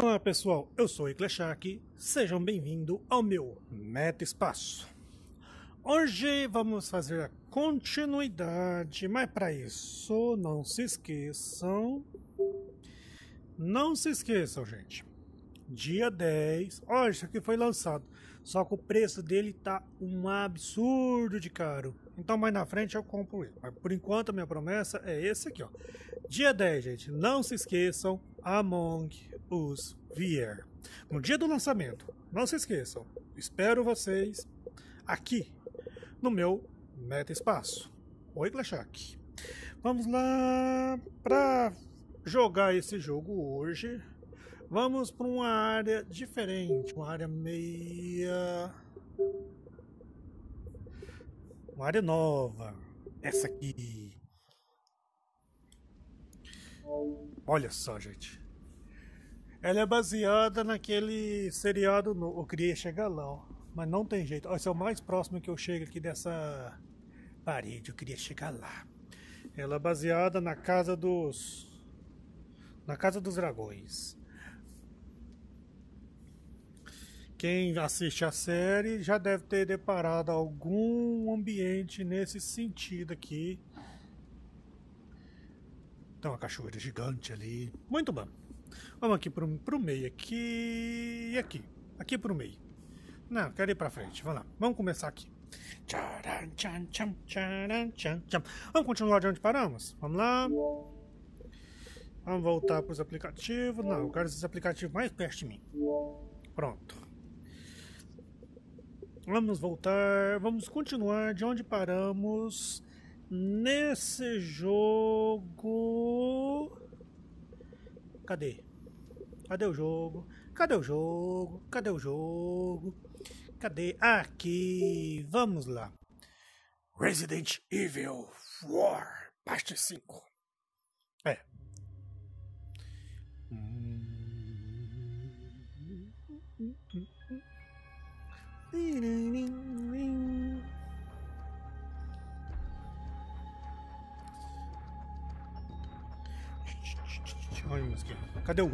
Olá pessoal, eu sou o Ikleshak, sejam bem-vindos ao meu Meta Espaço. Hoje vamos fazer a continuidade, mas para isso não se esqueçam, não se esqueçam gente, dia 10, olha isso aqui foi lançado, só que o preço dele tá um absurdo de caro, então mais na frente eu compro ele, mas por enquanto a minha promessa é esse aqui ó, dia 10 gente, não se esqueçam, Among Us VR, no dia do lançamento, não se esqueçam, espero vocês aqui no meu Meta Espaço. Oi, Glashak. Vamos lá para jogar esse jogo hoje. Vamos para uma área diferente, uma área meia uma área nova. Essa aqui. Olha só, gente. Ela é baseada naquele seriado no... Eu queria chegar lá. Mas não tem jeito. Esse é o mais próximo que eu chego aqui dessa parede. Eu queria chegar lá. Ela é baseada na casa dos. Na casa dos dragões. Quem assiste a série já deve ter deparado algum ambiente nesse sentido aqui. Tem uma cachoeira gigante ali. Muito bom. Vamos aqui pro, pro meio. Aqui e aqui. Aqui pro meio. Não, quero ir pra frente. Vamos lá. Vamos começar aqui. Vamos continuar de onde paramos? Vamos lá. Vamos voltar para os aplicativos. Não, eu quero esses aplicativos mais perto de mim. Pronto. Vamos voltar. Vamos continuar de onde paramos nesse jogo. Cadê? Cadê o jogo? Cadê o jogo? Cadê o jogo? Cadê? Aqui. Vamos lá. Resident Evil 4, parte 5. É. Música. Cadê o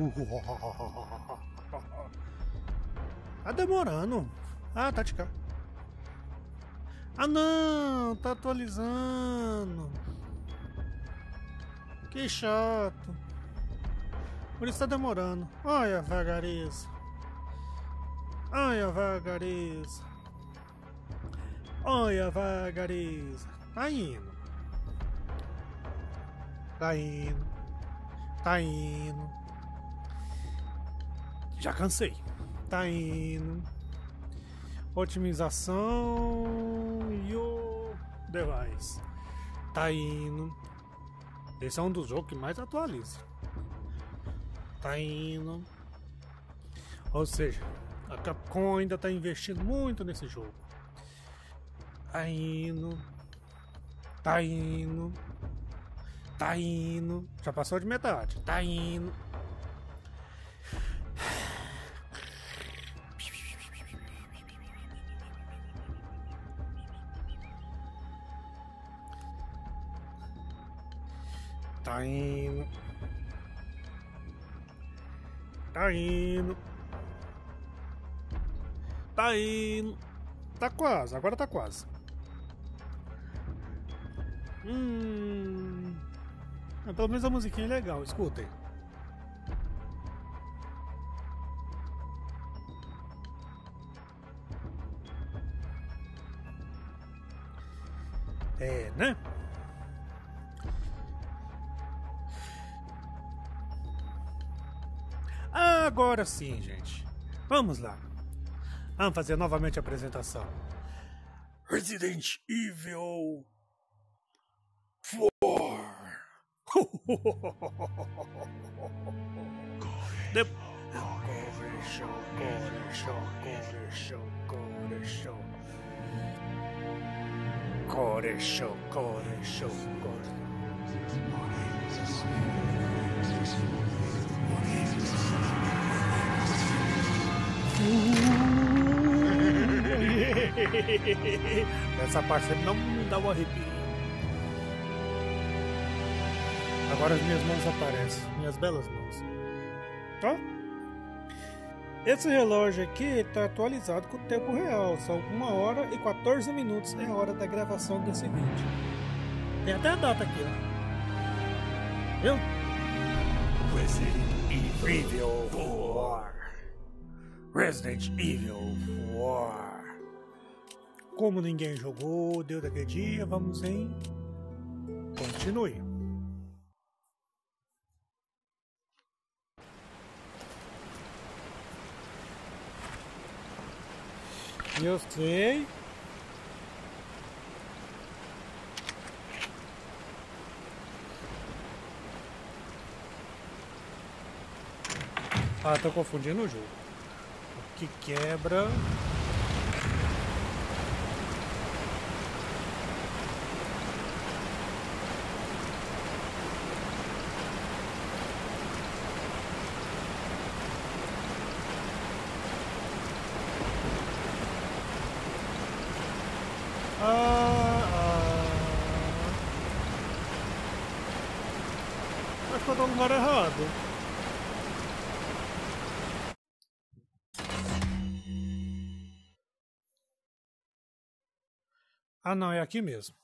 Tá demorando. Ah, tá de cá. Ah não, tá atualizando. Que chato. Por isso tá demorando. Olha a vagareza. Olha a vagareza. Olha a vagareza. Tá indo. Tá indo. Tá indo. Já cansei. Tá indo otimização e o device. Tá indo. Esse é um dos jogos que mais atualiza. Tá indo. Ou seja, a Capcom ainda tá investindo muito nesse jogo. Tá indo. Tá indo. Tá indo. Já passou de metade. Tá indo. Tá indo. Tá indo. Tá indo. Tá quase, agora tá quase. Hum. Pelo menos a musiquinha é legal, escutem. É, né? Agora sim, gente. Vamos lá. Vamos fazer novamente a apresentação. Resident Evil show, core show, core. Essa parte não me dá um arrepio. Agora as minhas mãos aparecem, minhas belas mãos. Ó, Esse relógio aqui está atualizado com o tempo real. São 1 hora e 14 minutos é a hora da gravação desse vídeo. Tem até a data aqui, ó. Viu? Resident Evil 4. Resident Evil 4. Como ninguém jogou, deu daquele dia, vamos em. Continue. Eu sei. Ah, tô confundindo o jogo. O que quebra Ah, não, é aqui mesmo.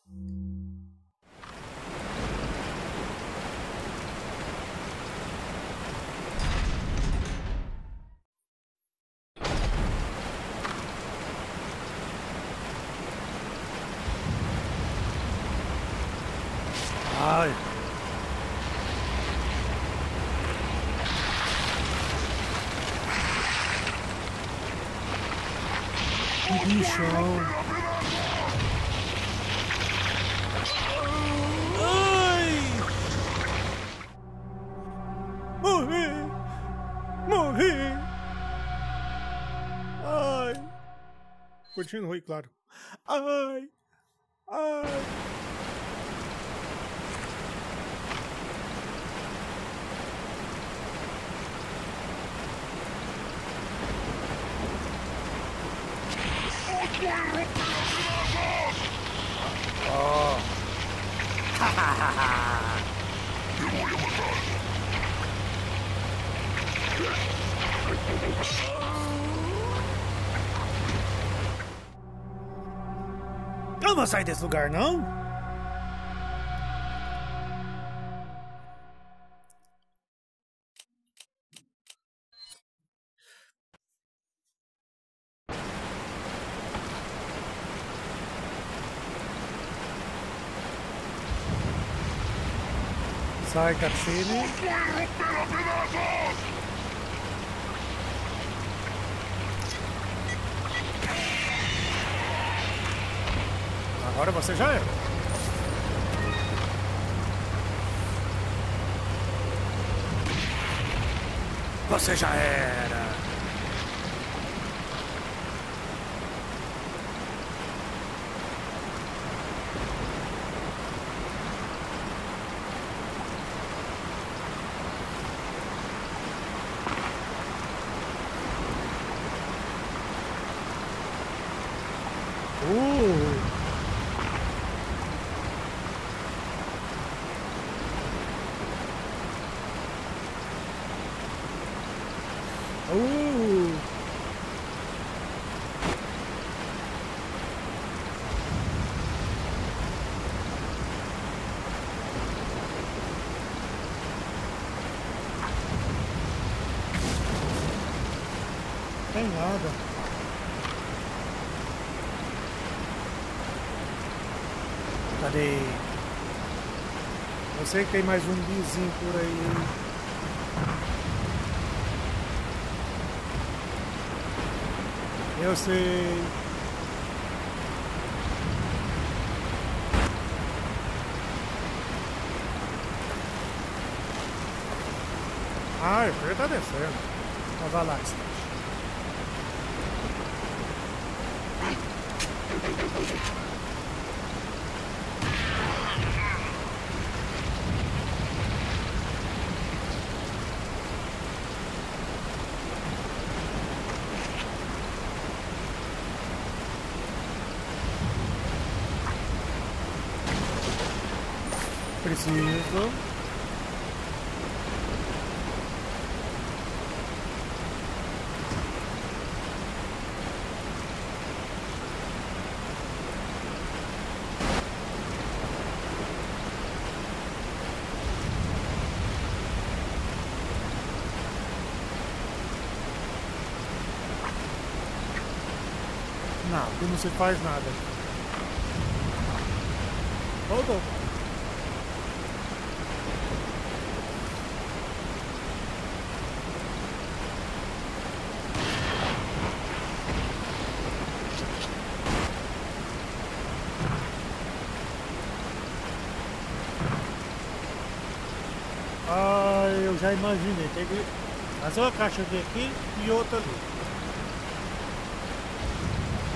Continue, claro. Ai! Ai! Oh! Eu vou matar! Não sair desse lugar, não. Sai, cutscene. Agora você já é. Você já era. tem nada. Cadê? Eu sei que tem mais um bizinho por aí. Eu sei. Ah, o tá descendo. Mas vai lá. Preciso. Não, aqui não se faz nada. Voltou. Ah, eu já imaginei. Tem que fazer uma caixa aqui e outra ali.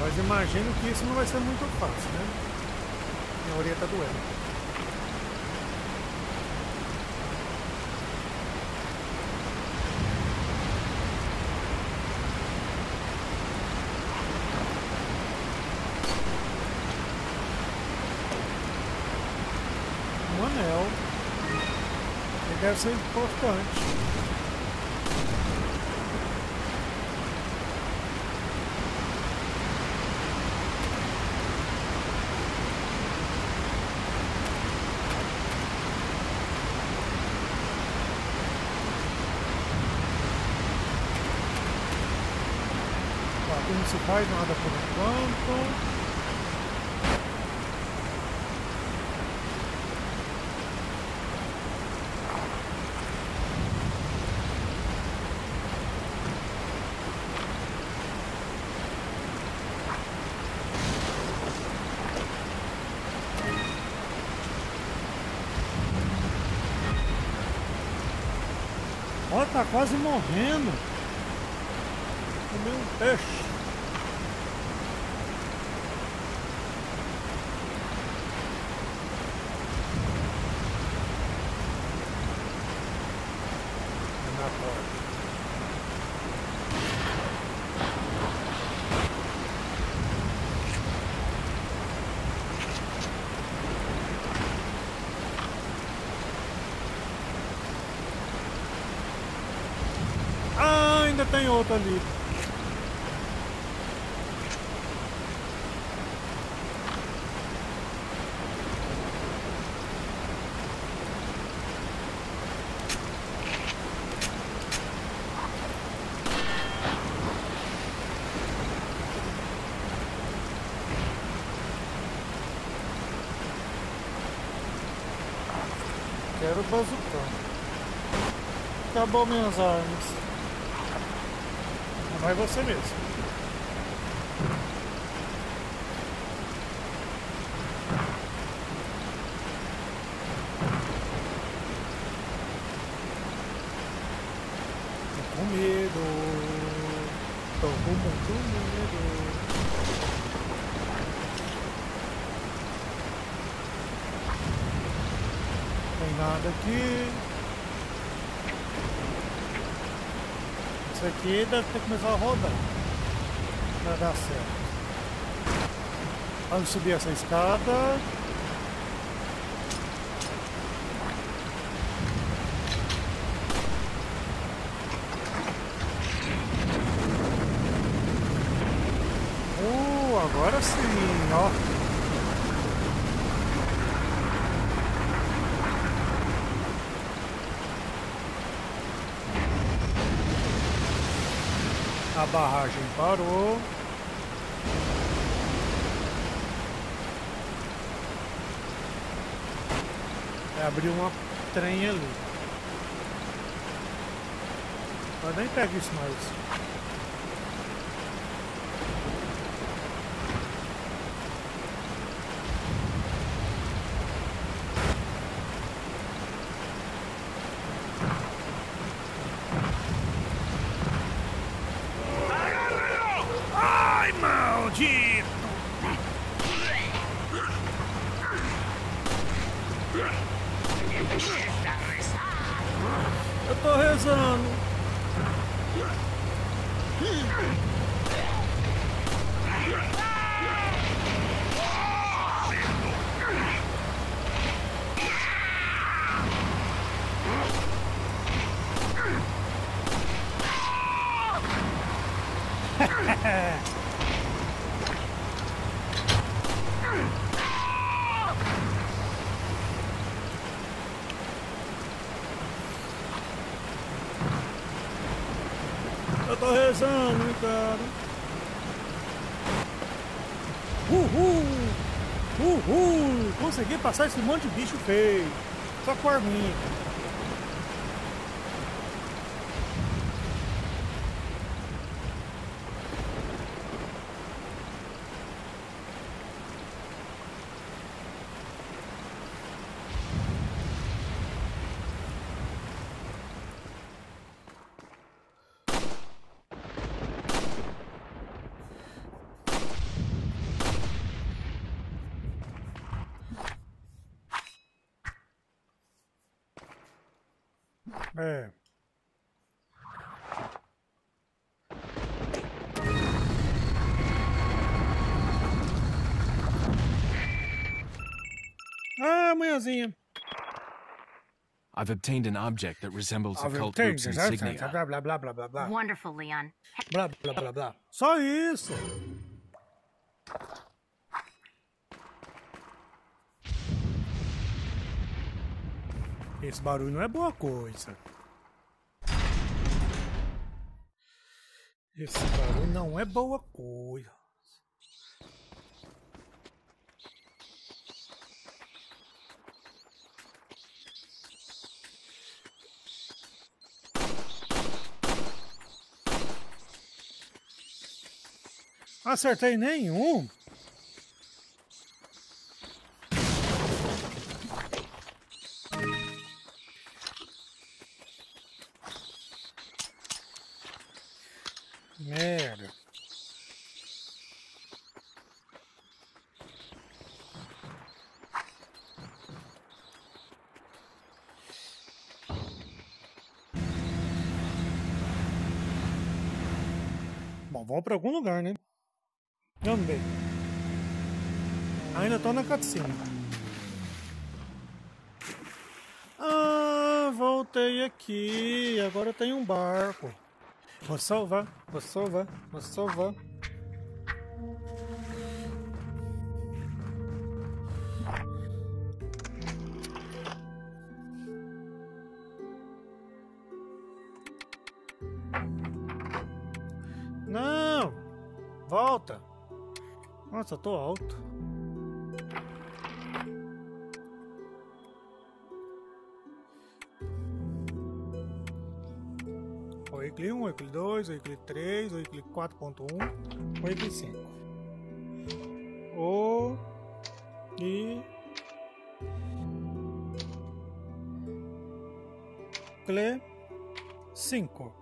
Mas imagino que isso não vai ser muito fácil, né? Minha orelha tá doendo. Um anel. Ele deve ser importante. Tá, aqui não se faz nada por enquanto. Ó, tá quase morrendo. Comeu um peixe. Na porta. Ali. Quero bazucão. Acabou minhas armas. Vai você mesmo. Tô com medo. Tô com muito medo. Tem nada aqui. Isso aqui deve ter que começar a rodar. Vai dar certo. Vamos subir essa escada. Uh, agora sim, ó. Barragem parou. É, abriu uma trem ali. Mas nem pega isso mais. Ai, maldito! Eu tô rezando. Eu tô rezando, cara. Uhul! Uhul! Consegui passar esse monte de bicho feio. Só com arminha. É. Ah, manhãzinha. I've obtained an object that resembles a I've cult obtained group's insignia. blá, blá, blá, blá, blá. Wonderful, Leon. Blá, blá, blá, blá. Só isso. Esse barulho não é boa coisa. Esse barulho não é boa coisa. Acertei nenhum. Merda. Bom, vamos pra algum lugar, né? Ver. Ainda tô na cutscene. Ah, voltei aqui. Agora tem um barco. Salvar, vou salvar. Não! Volta! Nossa, tô alto. 2, três Euclid 3, quatro ponto 4.1, ou Euclid 5. o e Euclid 5.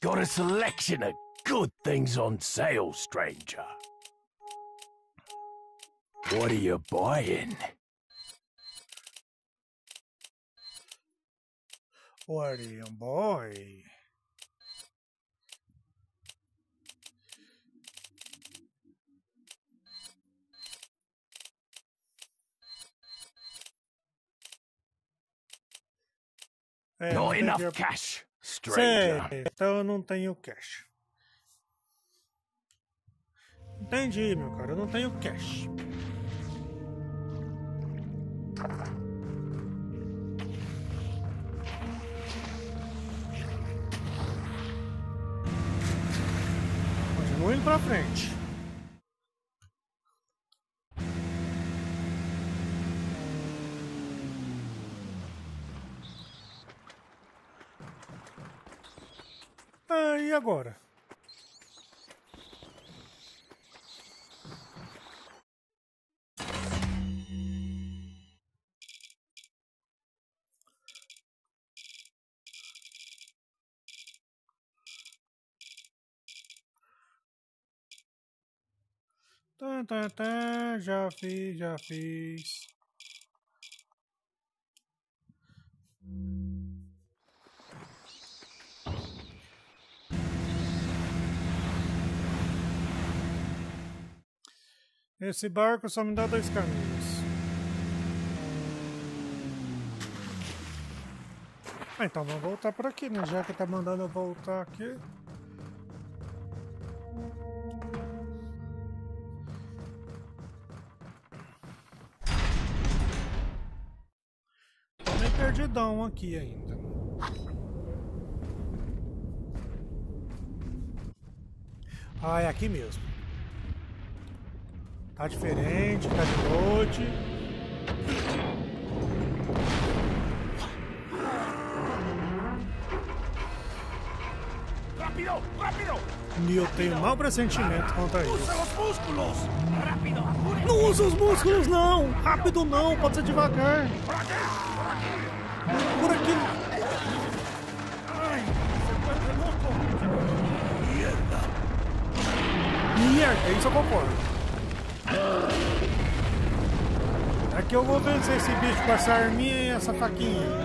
Got a selection of good things on sale, stranger. What are you buying? What are you, boy? É, não Not enough cash, stranger. Sei, então eu não tenho cash. Entendi, meu cara, eu não tenho cash. Continua indo pra frente. Ah, e agora? Já fiz, já fiz. Esse barco só me dá dois caminhos. Ah, então vamos voltar por aqui, né? Já que tá mandando voltar aqui. multidão aqui ainda. Ah, é aqui mesmo. Tá diferente, tá de noite. Rápido, rápido. E eu tenho mau pressentimento contra isso. Usa os músculos! Rápido, não usa os músculos, não! Rápido não, pode ser devagar. Pra. Isso eu concordo. Aqui eu vou vencer esse bicho com essa arminha e essa faquinha.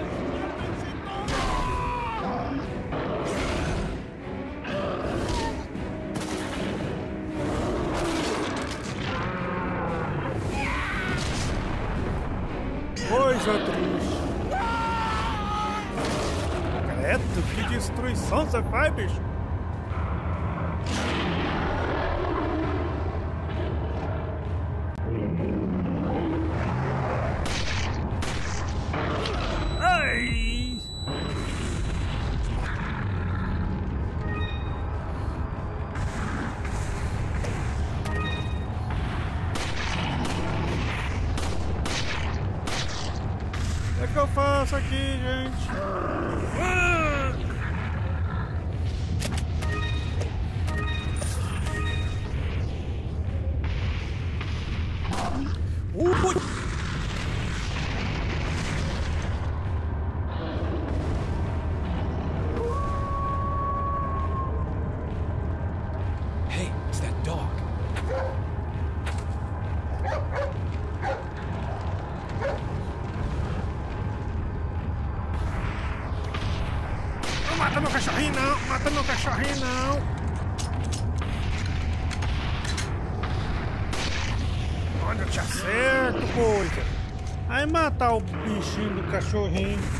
Matar o bichinho do cachorrinho.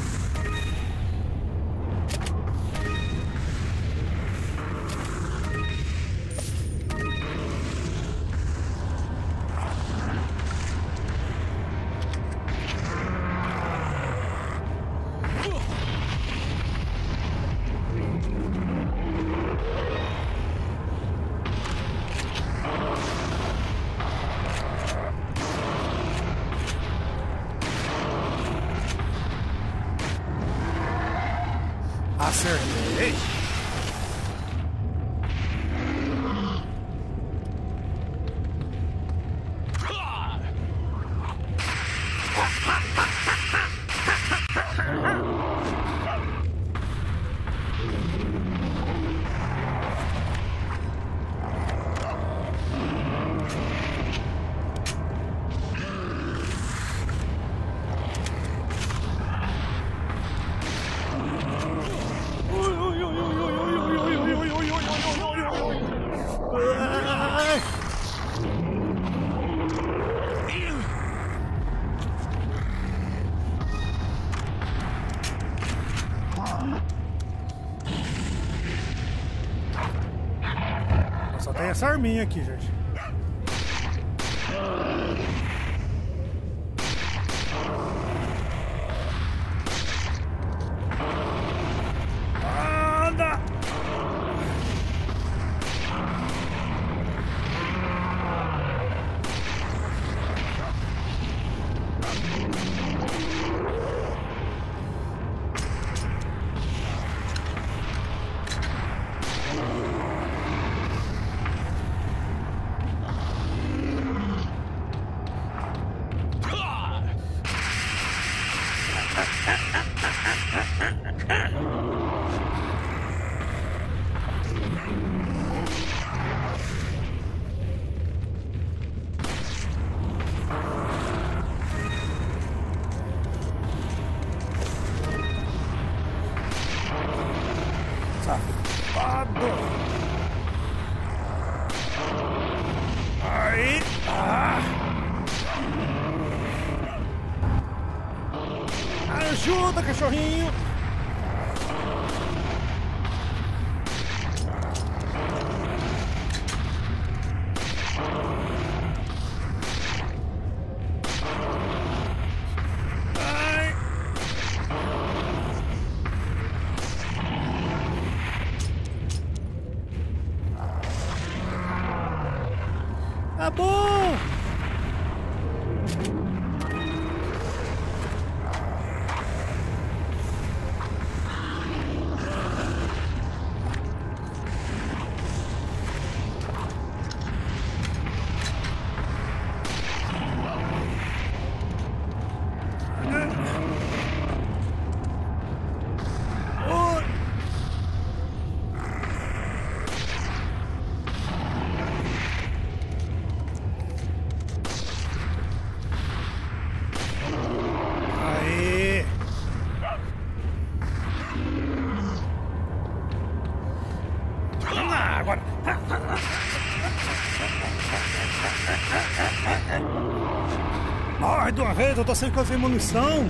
Acertei! Essa arminha aqui, gente. Eu tô sem de munição.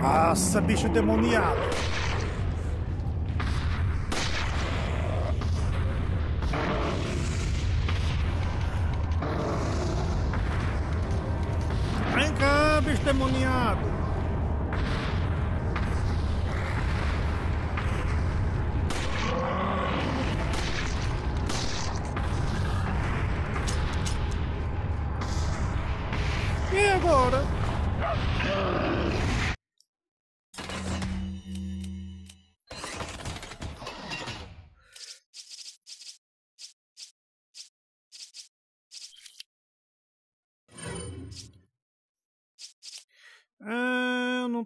Nossa, bicho demoniado.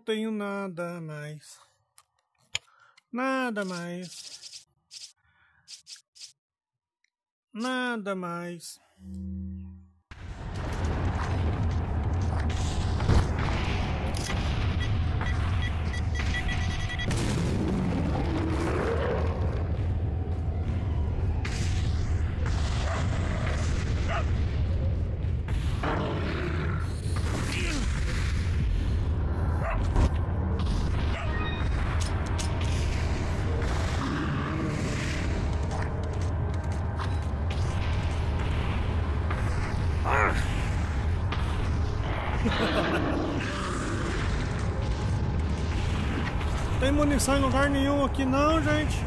Tenho nada mais. Nada mais. Nada mais. Munição em lugar nenhum aqui não, gente.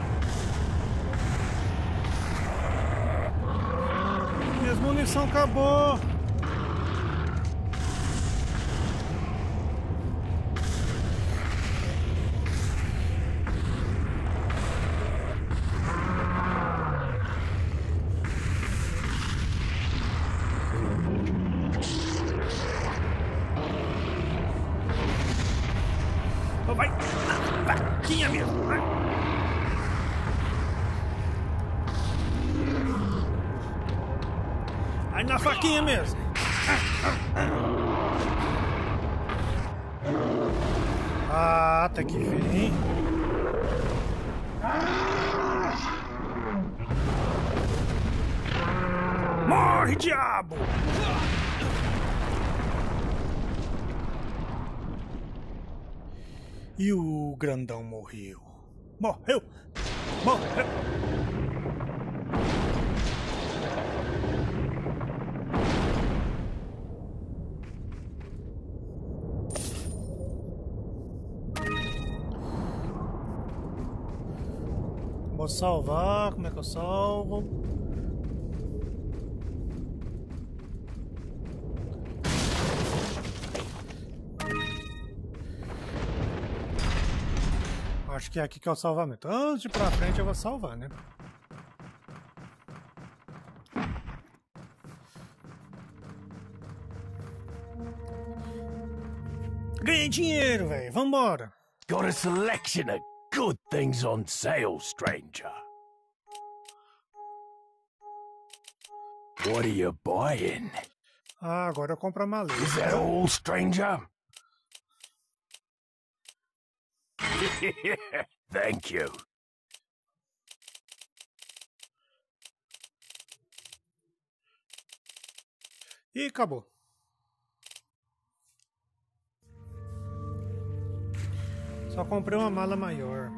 Minhas munição acabou. Faquinha mesmo. Ah, até que vem. Morre, diabo! E o grandão. Morreu! Morreu! Salvar, como é que eu salvo? Acho que é aqui que é o salvamento. Antes de ir pra frente eu vou salvar, né? Ganhei dinheiro, velho. Vambora. Got a selection of good things on sale, stranger. What are you buying? Ah, agora eu compro a maleta. Is that all, stranger? Thank you. E acabou. Só comprei uma mala maior.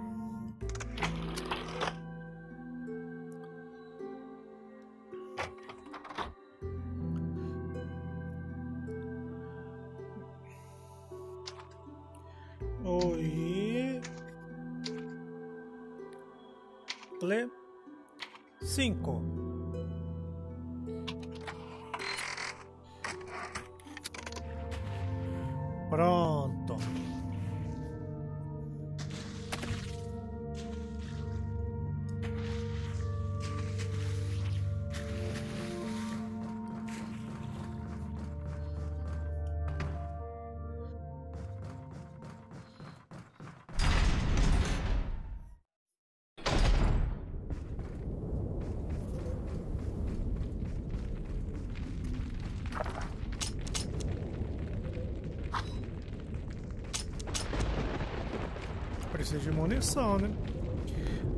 Munição, né?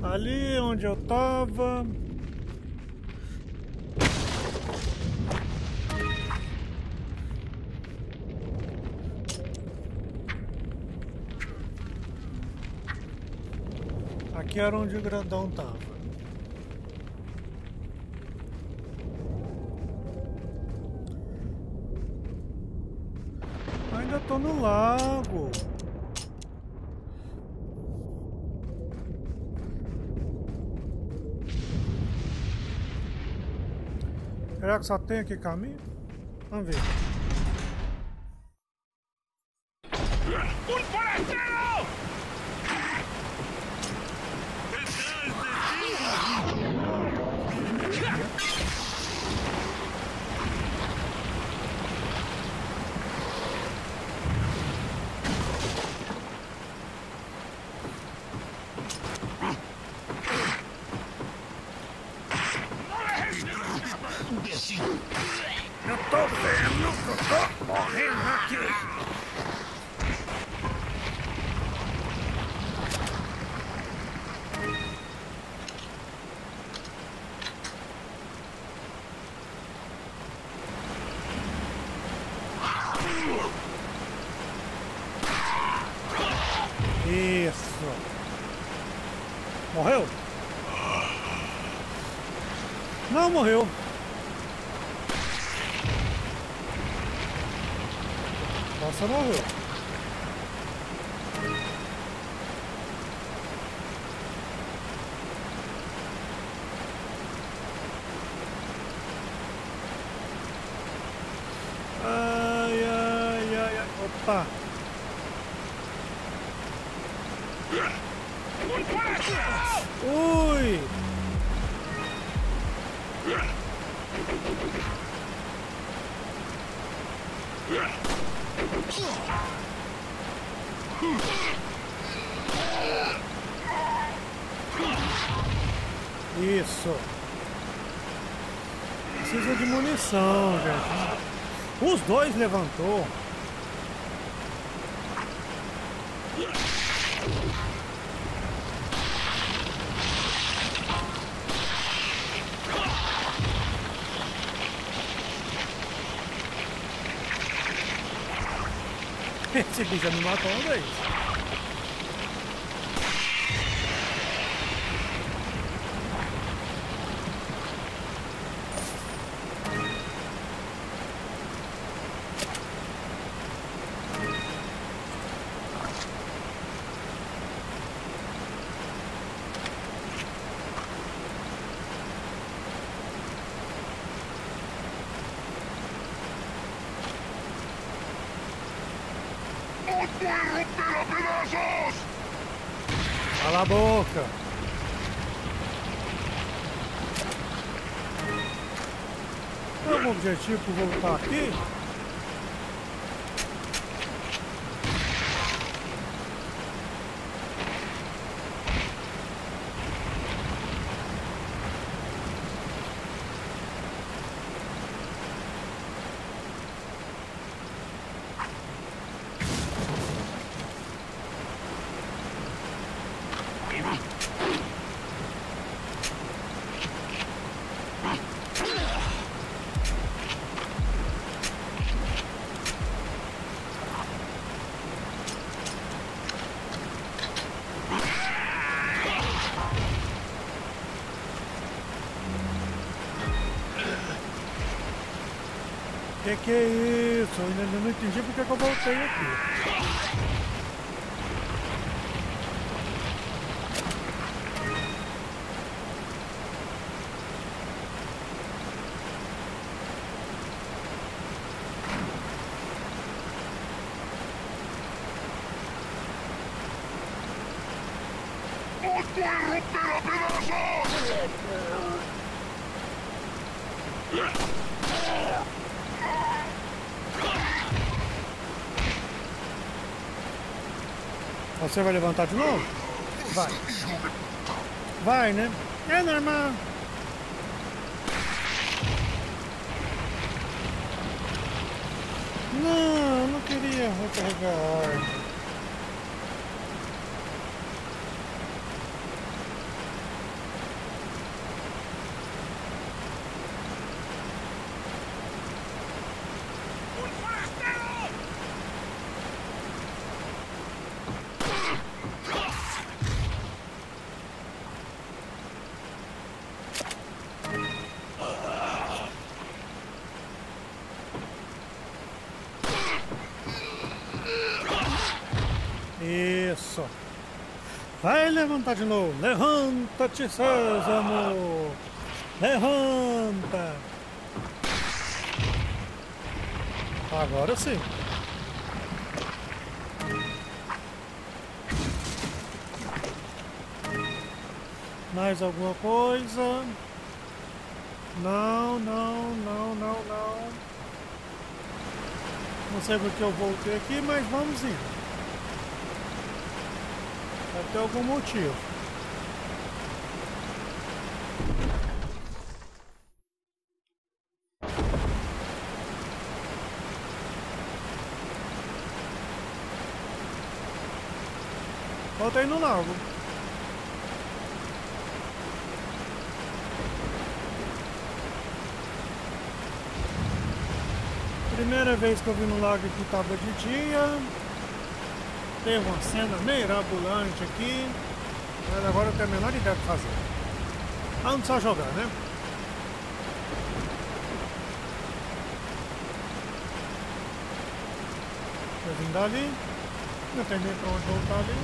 Ali onde eu tava. Aqui era onde o grandão tava. Ainda tô no lago. Será que só tem aqui caminho? Vamos ver. ¡Un forastero! Eu tô vendo que eu tô morrendo aqui. Isso. Morreu? Não morreu. Nossa, morreu. Ai, ai, ai, ai. Opa. Ui. Isso. Precisa de munição, gente. Os dois levantou. Esse bicho me matou uma vez. ¡Os voy a romper a pedazos! Cala a boca. Por voltar aqui? Que que é isso? Eu ainda não entendi porque que eu voltei aqui. ¡Os voy a romper a pedazos! Você vai levantar de novo? Vai. Vai, né? É normal. Não, não queria recarregar a arma. Isso. Vai levantar de novo. Levanta-te, Sésamo. Levanta. Agora sim. Mais alguma coisa? Não, não, não, não, não. Não sei porque eu voltei aqui, mas vamos ir. Deve ter algum motivo. Voltei no lago. Primeira vez que eu vi no lago que estava de dia. Teve uma cena mirabolante aqui. Mas agora eu tenho a menor ideia do que fazer. Ah, não só jogar, né? Eu vim dali. Não tem nem pra onde voltar ali.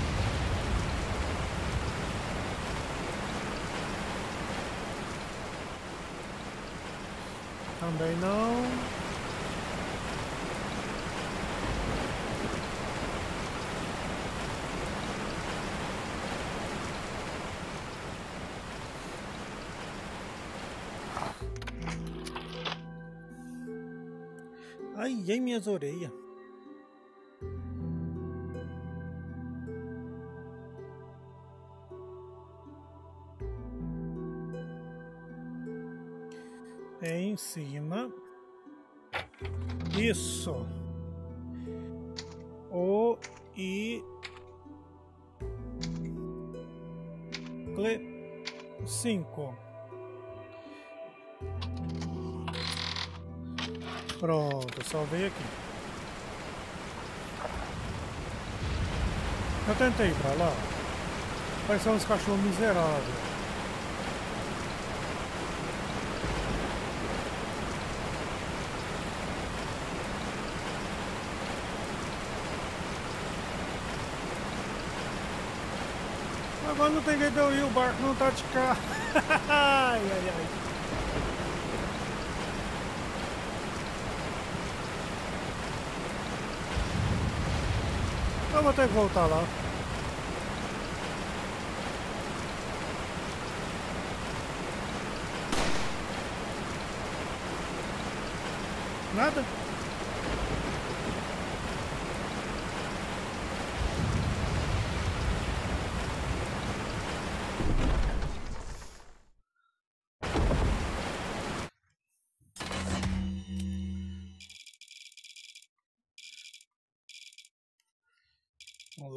Também não. Ai, ai, minhas orelhas. É em cima. Isso. O e cle cinco. Pronto, salvei aqui. Eu tentei ir pra lá. Pareceu uns cachorros miseráveis. Agora não tem jeito de eu ir, o barco não tá de carro. ai, ai, ai. Eu vou ter que voltar lá. Nada?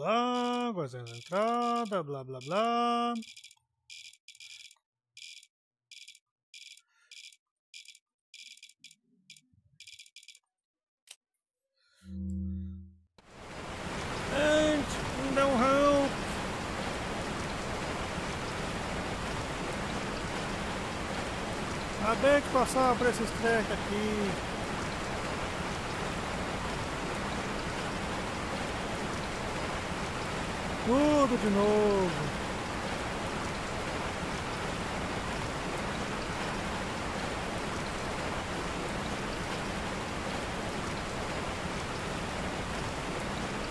Vamos lá, fazendo a entrada, blá blá blá. And no help. Acabei de passar por esses trek aqui. Tudo de novo.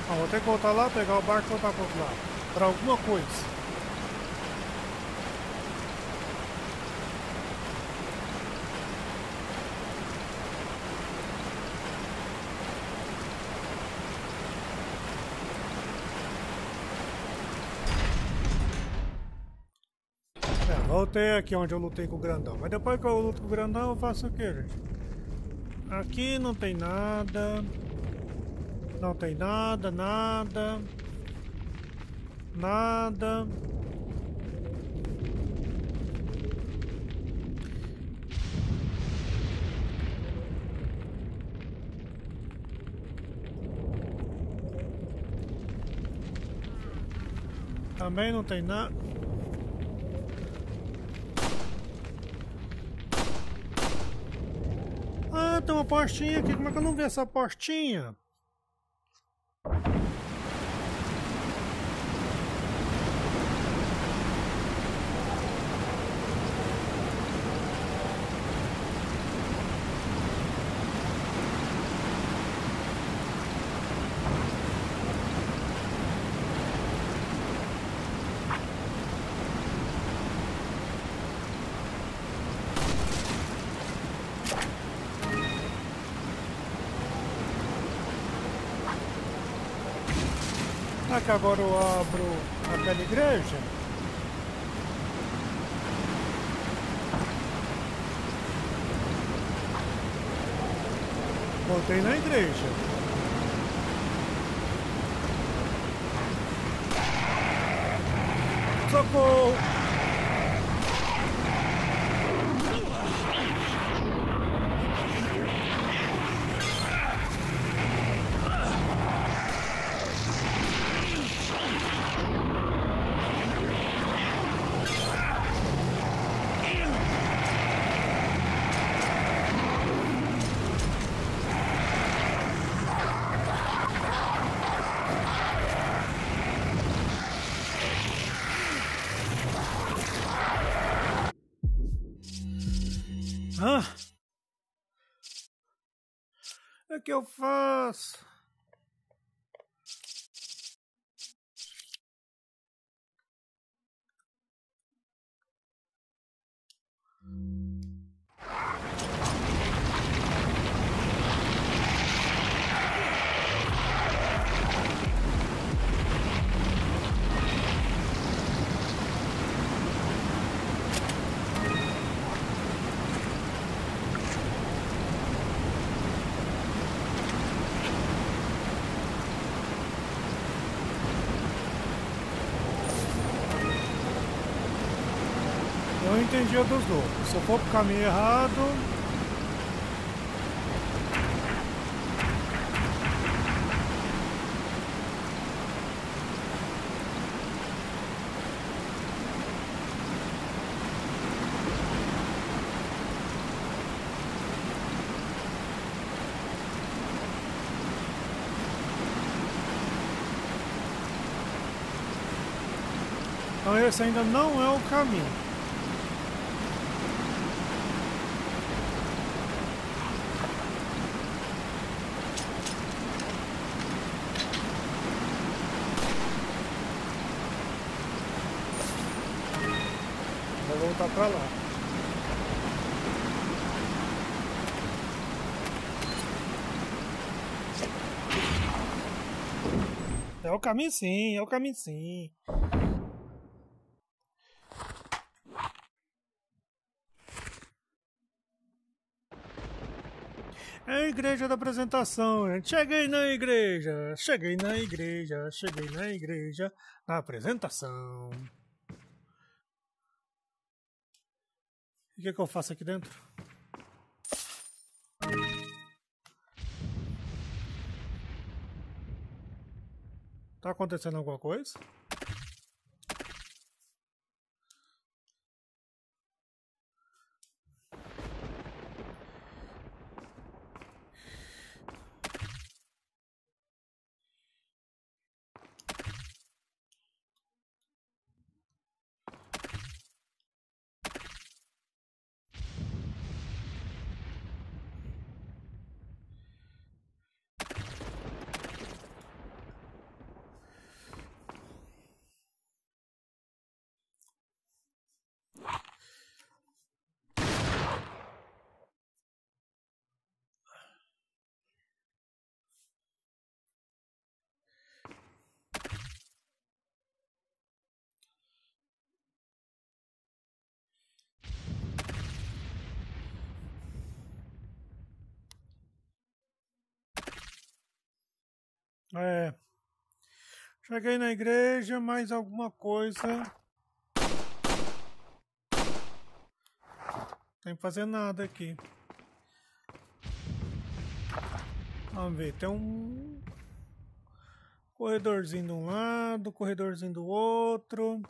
Ah, vou ter que voltar lá, pegar o barco e voltar para outro lado. Para alguma coisa. Voltei aqui onde eu lutei com o grandão. Mas depois que eu luto com o grandão, eu faço o que, gente? Aqui não tem nada. Não tem nada, nada. Nada. Também não tem nada. Tem uma portinha aqui. Como é que eu não vi essa portinha? Que agora eu abro aquela igreja? Voltei na igreja. Eu entendi a dos dois. Se eu for pro caminho errado. Então esse ainda não é o caminho. Vou voltar pra lá. É o caminho sim, é o caminho sim. É a igreja da apresentação. Cheguei na igreja, cheguei na igreja, cheguei na igreja, na apresentação. O que, é que eu faço aqui dentro? Tá acontecendo alguma coisa? É. Cheguei na igreja, mais alguma coisa. Tem que fazer nada aqui. Vamos ver, tem um corredorzinho de um lado, corredorzinho do outro.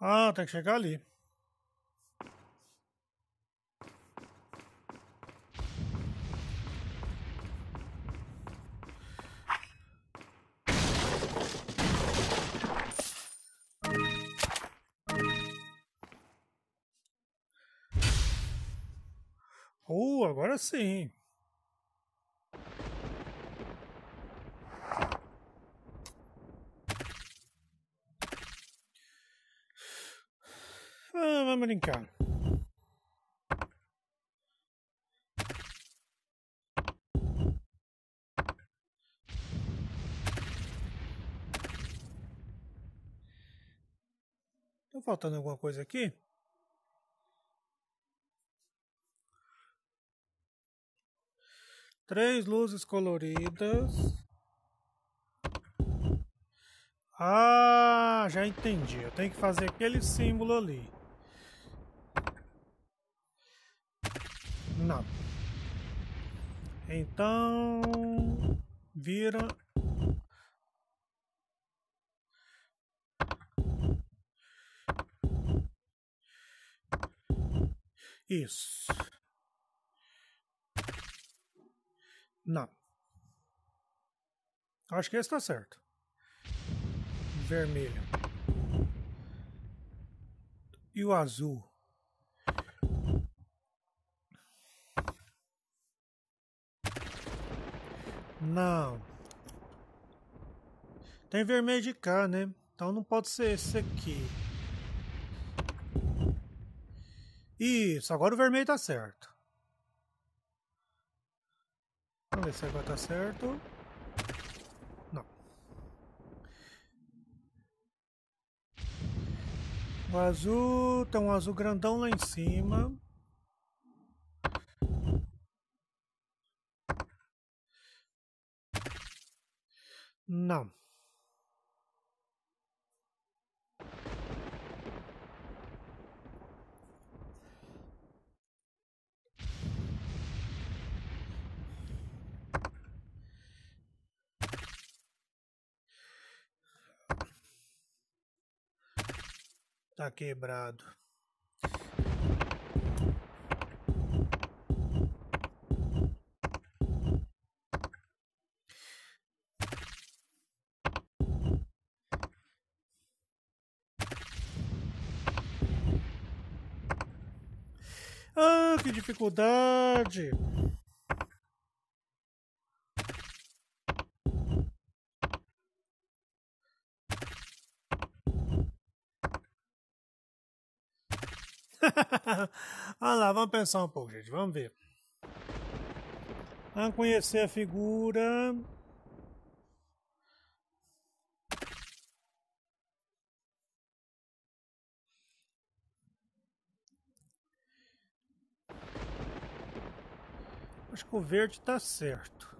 Ah, tem que chegar ali. Oh, agora sim. Vamos brincar. Tá faltando alguma coisa aqui? Três luzes coloridas. Ah, já entendi. Eu tenho que fazer aquele símbolo ali. Não. Então, vira Isso. Não. Acho que esse está certo. Vermelho. E o azul? Não. Tem vermelho de cá, né? Então não pode ser esse aqui. Isso, agora o vermelho tá certo. Vamos ver se agora tá certo. Não. O azul, tem um azul grandão lá em cima. Não. Tá quebrado. Ah, que dificuldade! ah lá, vamos pensar um pouco, gente. Vamos ver. Vamos conhecer a figura. Acho que o verde está certo.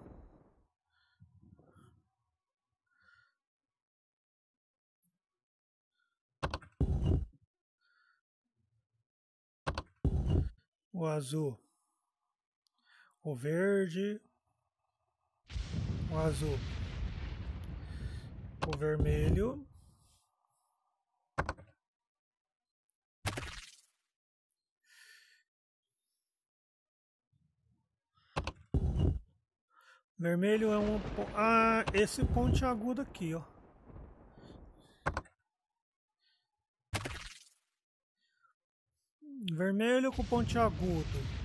o azul, o verde, o azul, o vermelho, Vermelho é um... Ah, esse ponte agudo aqui, ó. Vermelho com ponte agudo.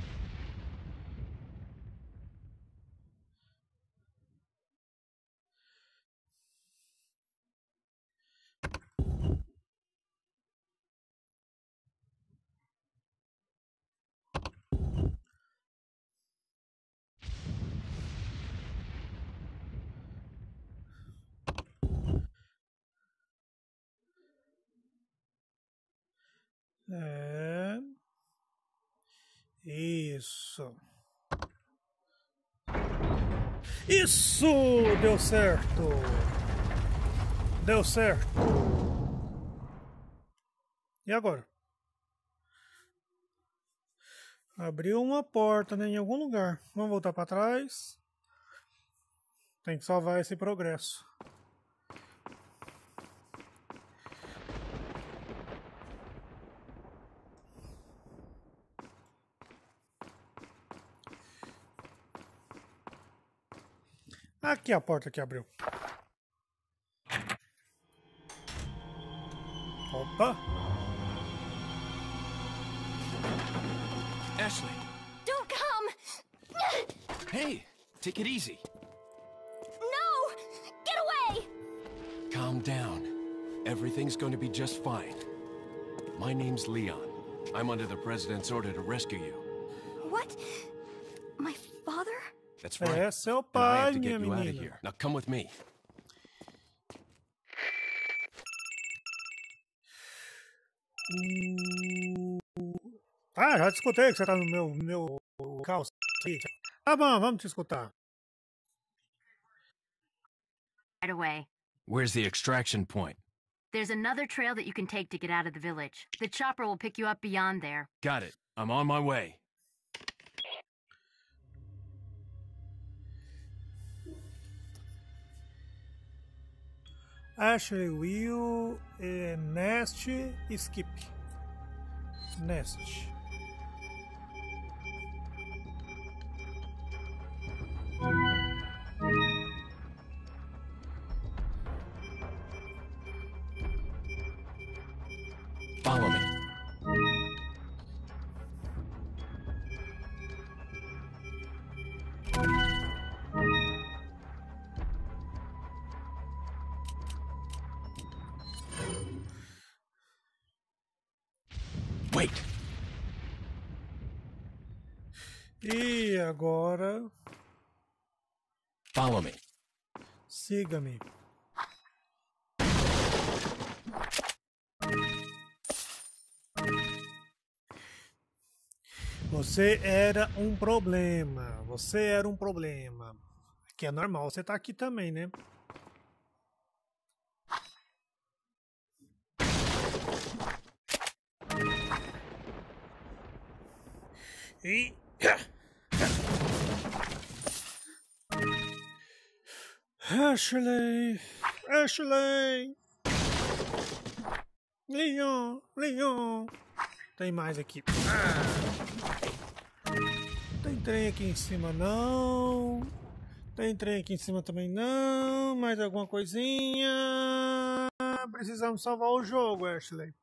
É. Isso. Isso! Deu certo! Deu certo! E agora? Abriu uma porta né, em algum lugar. Vamos voltar para trás. Tem que salvar esse progresso. Aqui a porta que abriu. Opa! Ashley! Don't come! Hey, take it easy. No! Get away! Calm down. Everything's going to be just fine. My name's Leon. I'm under the President's order to rescue you. What? My father? That's right. É seu And I have pai, to minha get you out of menina. here. Now come with me. Ah, já te escutei que você tá no meu, meu calça. Tá bom, vamos te escutar. right away. Where's the extraction point? There's another trail that you can take to get out of the village. The chopper will pick you up beyond there. Got it. I'm on my way. Ashley, Will, Nest e Skip. Nest. Agora, Follow me. siga-me. Você era um problema. Você era um problema. Que é normal, você tá aqui também, né? E. Ashley! Ashley! Leon! Leon! Tem mais aqui. Ah. Tem trem aqui em cima não. Tem trem aqui em cima também não. Mais alguma coisinha. Precisamos salvar o jogo, Ashley.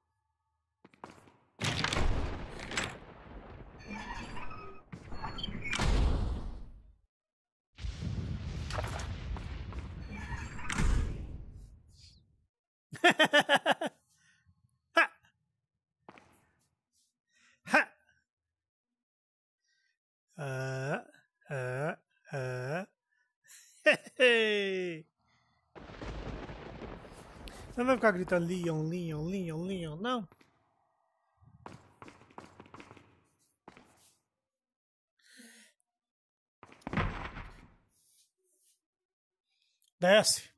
Ha! Ha! Ah, ah, ah. Hey! Não vai ficar gritando Leon, Leon, Leon, Leon, não? Desce.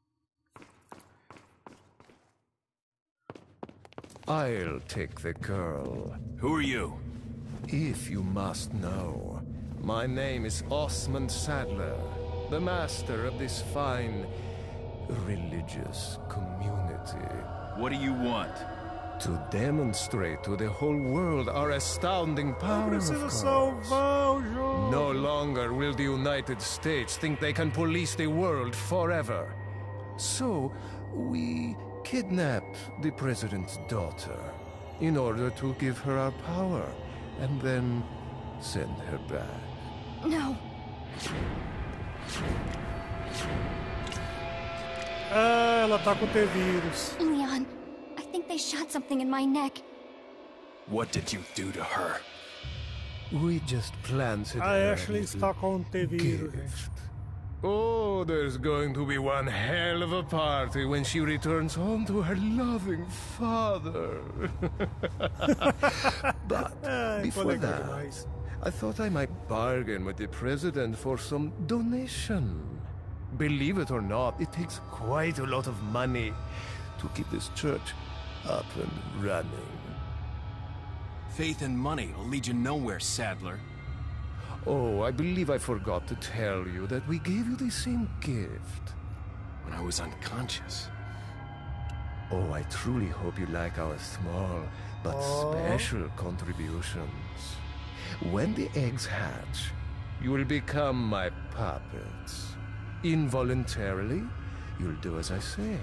I'll take the girl, Who are you? if you must know. My name is Osmond Sadler, the master of this fine religious community. What do you want? To demonstrate to the whole world our astounding Eu power, of preciso course. salvar o jogo. No longer will the United States think they can police the world forever. So, we kidnap the president's daughter in order to give her our power and then send her back. No. Ah, ela tá com T-vírus. Leon, I think they shot something in my neck. What did you do to her? We just planted A her Ashley little está com T-vírus, gift. Oh, there's going to be one hell of a party when she returns home to her loving father. but before that. I thought I might bargain with the president for some donation. Believe it or not, it takes quite a lot of money to keep this church up and running. Faith and money will lead you nowhere, Sadler. Oh, I believe I forgot to tell you that we gave you the same gift. When I was unconscious. Oh, I truly hope you like our small but Oh. special contributions. When the eggs hatch, you will become my puppets. Involuntarily, you'll do as I say.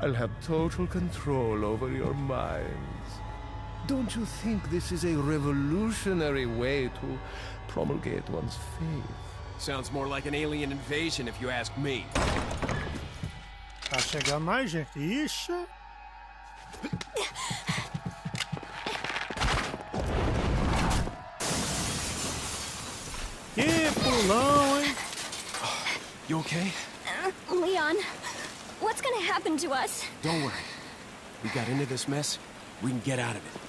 I'll have total control over your minds. Don't you think this is a revolutionary way to promulgate one's faith? Sounds more like an alien invasion if you ask me. Tá chegando mais gente. Ixi. Que pulão, hein? You okay? Leon, what's gonna happen to us? Don't worry. We got into this mess. We can get out of it.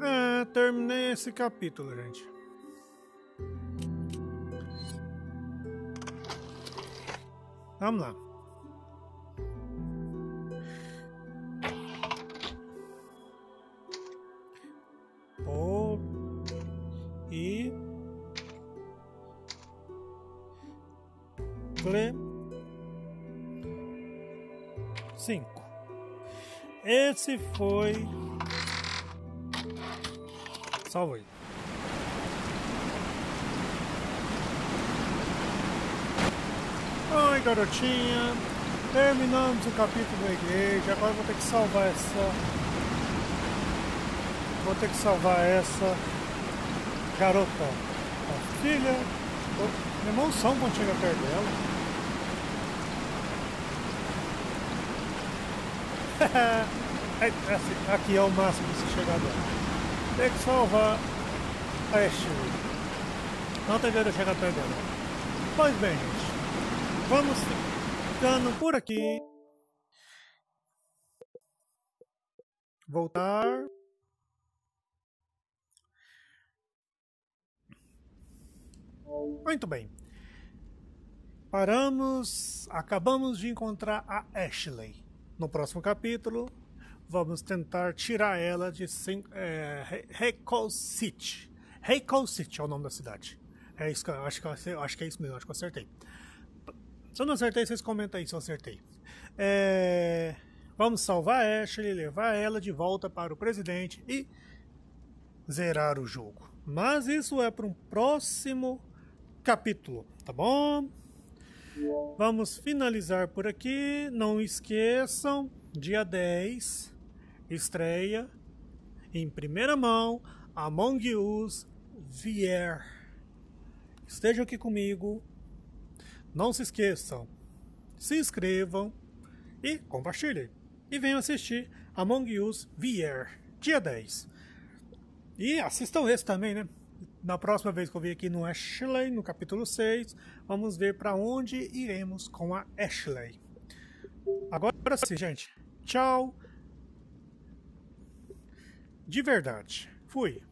É, terminei esse capítulo, gente. Vamos lá. O e Cle cinco. Esse foi Salve. Oi, garotinha. Terminamos o capítulo da igreja. Agora vou ter que salvar essa. Vou ter que salvar essa garota. A filha. Oh, Minha emoção quando chega perto dela. É, é assim, Aqui é o máximo de se chegar dela. Tem que salvar a Ashley. Não tem jeito de chegar perto dela. Pois bem, gente. Vamos ficando por aqui. Voltar. Muito bem. Paramos. Acabamos de encontrar a Ashley. No próximo capítulo, vamos tentar tirar ela de é, Reicol City. Reicol City é o nome da cidade. É isso que eu acho que, eu, acho que é isso mesmo, acho que eu acertei. Se eu não acertei, vocês comentam aí se eu acertei. É, vamos salvar a Ashley, levar ela de volta para o presidente e zerar o jogo. Mas isso é para um próximo capítulo, tá bom? Vamos finalizar por aqui. Não esqueçam, dia 10, estreia em primeira mão Among Us VR. Estejam aqui comigo. Não se esqueçam, se inscrevam e compartilhem. E venham assistir Among Us VR, dia 10. E assistam esse também, né? Na próxima vez que eu vir aqui no Ashley, no capítulo 6, vamos ver para onde iremos com a Ashley. Agora sim, gente. Tchau. De verdade. Fui.